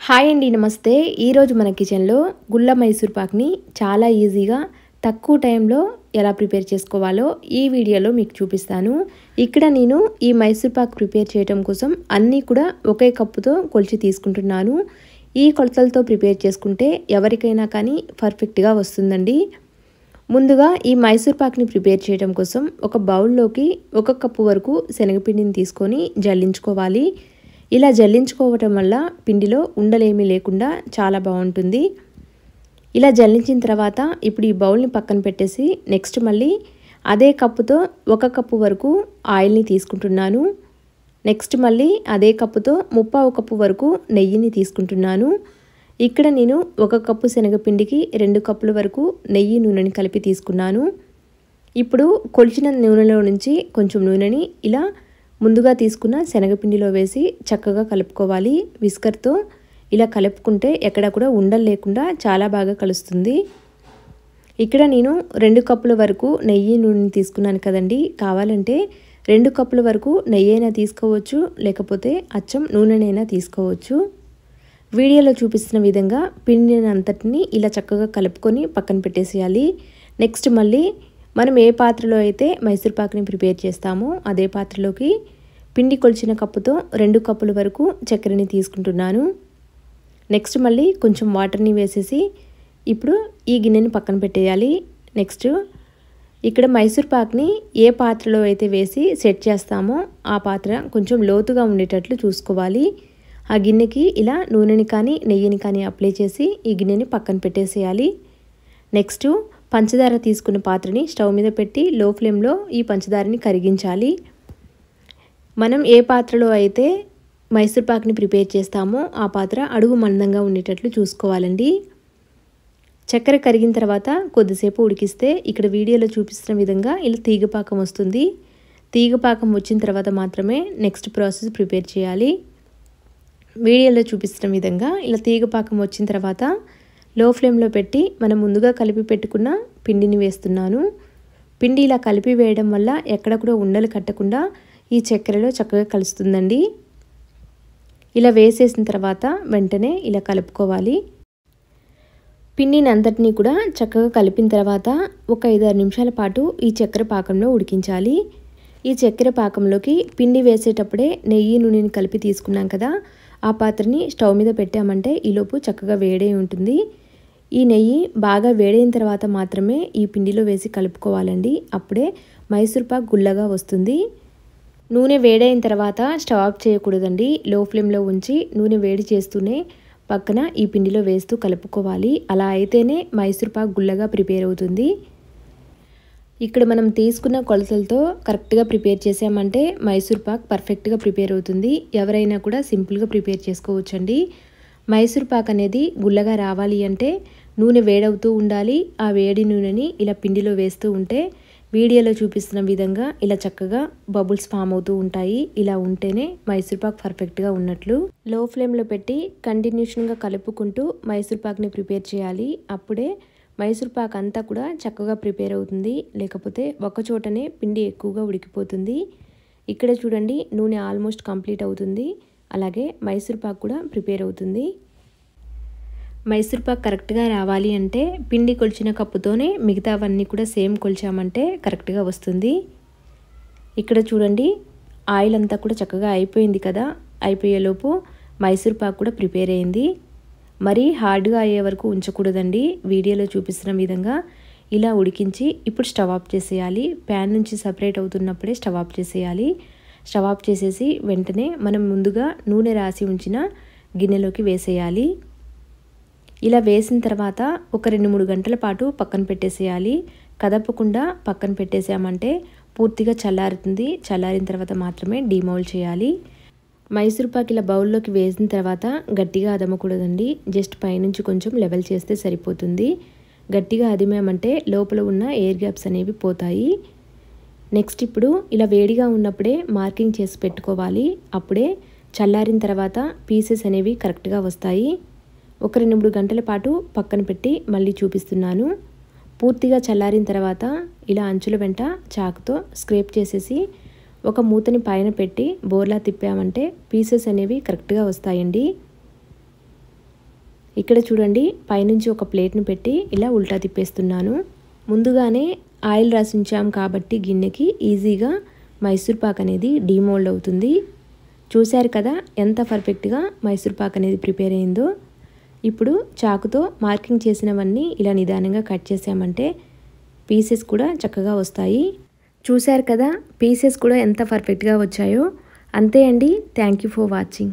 Hi అండి నమస్తే. ఈరోజు మన కిచెన్లో గుల్ల మైసూర్ పాక్ని చాలా ఈజీగా తక్కువ టైంలో ఎలా ప్రిపేర్ చేసుకోవాలో ఈ వీడియోలో మీకు చూపిస్తాను. ఇక్కడ నేను ఈ మైసూర్ పాక్ ప్రిపేర్ చేయడం కోసం అన్నీ కూడా ఒకే కప్పుతో కొలిచి తీసుకుంటున్నాను. ఈ కొలతలతో ప్రిపేర్ చేసుకుంటే ఎవరికైనా కానీ పర్ఫెక్ట్గా వస్తుందండి. ముందుగా ఈ మైసూర్ పాక్ని ప్రిపేర్ చేయడం కోసం ఒక బౌల్లోకి ఒక కప్పు వరకు శనగపిండిని తీసుకొని జల్లించుకోవాలి. ఇలా జల్లించుకోవటం వల్ల పిండిలో ఉండలేమీ లేకుండా చాలా బాగుంటుంది. ఇలా జల్లించిన తర్వాత ఇప్పుడు ఈ బౌల్ని పక్కన పెట్టేసి నెక్స్ట్ మళ్ళీ అదే కప్పుతో ఒక కప్పు వరకు ఆయిల్ని తీసుకుంటున్నాను. నెక్స్ట్ మళ్ళీ అదే కప్పుతో ముప్పావు కప్పు వరకు నెయ్యిని తీసుకుంటున్నాను. ఇక్కడ నేను ఒక కప్పు శనగపిండికి రెండు కప్పుల వరకు నెయ్యి నూనెని కలిపి తీసుకున్నాను. ఇప్పుడు కొలిచిన నూనెలో నుంచి కొంచెం నూనెని ఇలా ముందుగా తీసుకున్న శనగపిండిలో వేసి చక్కగా కలుపుకోవాలి. విస్కర్తో ఇలా కలుపుకుంటే ఎక్కడ కూడా ఉండలు లేకుండా చాలా బాగా కలుస్తుంది. ఇక్కడ నేను రెండు కప్పుల వరకు నెయ్యి నూనె తీసుకున్నాను కదండి. కావాలంటే రెండు కప్పుల వరకు నెయ్యి అయినా తీసుకోవచ్చు లేకపోతే అచ్చం నూనెనైనా తీసుకోవచ్చు. వీడియోలో చూపిస్తున్న విధంగా పిండిని అంతటిని ఇలా చక్కగా కలుపుకొని పక్కన పెట్టేసేయాలి. నెక్స్ట్ మళ్ళీ మనం ఏ పాత్రలో అయితే మైసూర్ పాక్ని ప్రిపేర్ చేస్తామో అదే పాత్రలోకి పిండి కొలిచిన కప్పుతో రెండు కప్పుల వరకు చక్కెరని తీసుకుంటున్నాను. నెక్స్ట్ మళ్ళీ కొంచెం వాటర్ని వేసేసి ఇప్పుడు ఈ గిన్నెని పక్కన పెట్టేయాలి. నెక్స్ట్ ఇక్కడ మైసూర్ పాక్ని ఏ పాత్రలో అయితే వేసి సెట్ చేస్తామో ఆ పాత్ర కొంచెం లోతుగా ఉండేటట్లు చూసుకోవాలి. ఆ గిన్నెకి ఇలా నూనెని కానీ నెయ్యిని కానీ అప్లై చేసి ఈ గిన్నెని పక్కన పెట్టేసేయాలి. నెక్స్ట్ పంచదార తీసుకున్న పాత్రని స్టవ్ మీద పెట్టి లో ఫ్లేమ్లో ఈ పంచదారని కరిగించాలి. మనం ఏ పాత్రలో అయితే మైసూర్ పాక్ని ప్రిపేర్ చేస్తామో ఆ పాత్ర అడుగు మందంగా ఉండేటట్లు చూసుకోవాలండి. చక్కెర కరిగిన తర్వాత కొద్దిసేపు ఉడికిస్తే ఇక్కడ వీడియోలో చూపిస్తున్న విధంగా ఇలా తీగపాకం వస్తుంది. తీగపాకం వచ్చిన తర్వాత మాత్రమే నెక్స్ట్ ప్రాసెస్ ప్రిపేర్ చేయాలి. వీడియోలో చూపిస్తున్న విధంగా ఇలా తీగపాకం వచ్చిన తర్వాత లో ఫ్లేమ్లో పెట్టి మనం ముందుగా కలిపి పెట్టుకున్న పిండిని వేస్తున్నాను. పిండి ఇలా కలిపి వేయడం వల్ల ఎక్కడ కూడా ఉండలు కట్టకుండా ఈ చక్కెరలో చక్కగా కలుస్తుందండి. ఇలా వేసేసిన తర్వాత వెంటనే ఇలా కలుపుకోవాలి. పిండిని అంతటినీ కూడా చక్కగా కలిపిన తర్వాత ఒక ఐదారు నిమిషాల పాటు ఈ చక్కెర పాకంలో ఉడికించాలి. ఈ చక్కెర పాకంలోకి పిండి వేసేటప్పుడే నెయ్యి నూనెని కలిపి తీసుకున్నాం కదా ఆ పాత్రని స్టవ్ మీద పెట్టామంటే ఈలోపు చక్కగా వేడే ఉంటుంది. ఈ నెయ్యి బాగా వేడైన తర్వాత మాత్రమే ఈ పిండిలో వేసి కలుపుకోవాలండి. అప్పుడే మైసూర్పాక్ గుల్లగా వస్తుంది. నూనె వేడైన తర్వాత స్టవ్ ఆఫ్ చేయకూడదండి. లో ఫ్లేమ్లో ఉంచి నూనె వేడి చేస్తూనే పక్కన ఈ పిండిలో వేస్తూ కలుపుకోవాలి. అలా అయితేనే మైసూర్పాక్ గుల్లగా ప్రిపేర్ అవుతుంది. ఇక్కడ మనం తీసుకున్న కొలతలతో కరెక్ట్గా ప్రిపేర్ చేసామంటే మైసూర్ పాక్ పర్ఫెక్ట్గా ప్రిపేర్ అవుతుంది. ఎవరైనా కూడా సింపుల్గా ప్రిపేర్ చేసుకోవచ్చండి. మైసూర్ పాక్ అనేది గుల్లగా రావాలి అంటే నూనె వేడవుతూ ఉండాలి. ఆ వేడి నూనెని ఇలా పిండిలో వేస్తూ ఉంటే వీడియోలో చూపిస్తున్న విధంగా ఇలా చక్కగా బబుల్స్ ఫామ్ అవుతూ ఉంటాయి. ఇలా ఉంటేనే మైసూర్ పాక్ పర్ఫెక్ట్గా ఉన్నట్లు. లో ఫ్లేమ్లో పెట్టి కంటిన్యూషన్గా కలుపుకుంటూ మైసూర్ పాక్ని ప్రిపేర్ చేయాలి. అప్పుడే మైసూర్ పాక్ అంతా కూడా చక్కగా ప్రిపేర్ అవుతుంది. లేకపోతే ఒక చోటనే పిండి ఎక్కువగా ఉడికిపోతుంది. ఇక్కడ చూడండి నూనె ఆల్మోస్ట్ కంప్లీట్ అవుతుంది. అలాగే మైసూర్ పాక్ కూడా ప్రిపేర్ అవుతుంది. మైసూర్ పాక్ కరెక్ట్గా రావాలి అంటే పిండి కొలిచిన కప్పుతోనే మిగతావన్నీ కూడా సేమ్ కొలిచామంటే కరెక్ట్గా వస్తుంది. ఇక్కడ చూడండి ఆయిల్ అంతా కూడా చక్కగా అయిపోయింది కదా? అయిపోయేలోపు మైసూర్ పాక్ కూడా ప్రిపేర్ అయింది. మరీ హార్డ్గా అయ్యే వరకు ఉంచకూడదండి. వీడియోలో చూపిస్తున్న విధంగా ఇలా ఉడికించి ఇప్పుడు స్టవ్ ఆఫ్ చేసేయాలి. ప్యాన్ నుంచి సపరేట్ అవుతున్నప్పుడే స్టవ్ ఆఫ్ చేసేయాలి. స్టవ్ ఆఫ్ చేసేసి వెంటనే మనం ముందుగా నూనె రాసి ఉంచిన గిన్నెలోకి వేసేయాలి. ఇలా వేసిన తర్వాత ఒక రెండు మూడు గంటల పాటు పక్కన పెట్టేసేయాలి. కదపకుండా పక్కన పెట్టేసామంటే పూర్తిగా చల్లారుతుంది. చల్లారిన తర్వాత మాత్రమే డిమౌల్ చేయాలి. మైసూర్ పాక్ ఇలా బౌల్లోకి వేసిన తర్వాత గట్టిగా అదమకూడదండి. జస్ట్ పైనుంచి కొంచెం లెవెల్ చేస్తే సరిపోతుంది. గట్టిగా అదిమామంటే లోపల ఉన్న ఎయిర్ గ్యాప్స్ అనేవి పోతాయి. నెక్స్ట్ ఇప్పుడు ఇలా వేడిగా ఉన్నప్పుడే మార్కింగ్ చేసి పెట్టుకోవాలి. అప్పుడే చల్లారిన తర్వాత పీసెస్ అనేవి కరెక్ట్గా వస్తాయి. ఒక రెండు మూడు గంటల పాటు పక్కన పెట్టి మళ్ళీ చూపిస్తున్నాను. పూర్తిగా చల్లారిన తర్వాత ఇలా అంచుల వెంట చాకుతో స్క్రేప్ చేసేసి ఒక మూతని పైన పెట్టి బోర్లా తిప్పామంటే పీసెస్ అనేవి కరెక్ట్గా వస్తాయండి. ఇక్కడ చూడండి పైనుంచి ఒక ప్లేట్ను పెట్టి ఇలా ఉల్టా తిప్పేస్తున్నాను. ముందుగానే ఆయిల్ రాసించాం కాబట్టి గిన్నెకి ఈజీగా మైసూర్ పాక్ అనేది డీమోల్డ్ అవుతుంది. చూశారు కదా ఎంత పర్ఫెక్ట్గా మైసూర్ పాక్ అనేది ప్రిపేర్ అయిందో? ఇప్పుడు చాకుతో మార్కింగ్ చేసినవన్నీ ఇలా నిదానంగా కట్ చేసామంటే పీసెస్ కూడా చక్కగా వస్తాయి. చూశారు కదా పీసెస్ కూడా ఎంత పర్ఫెక్ట్గా వచ్చాయో. అంతే అండి. Thank you for watching.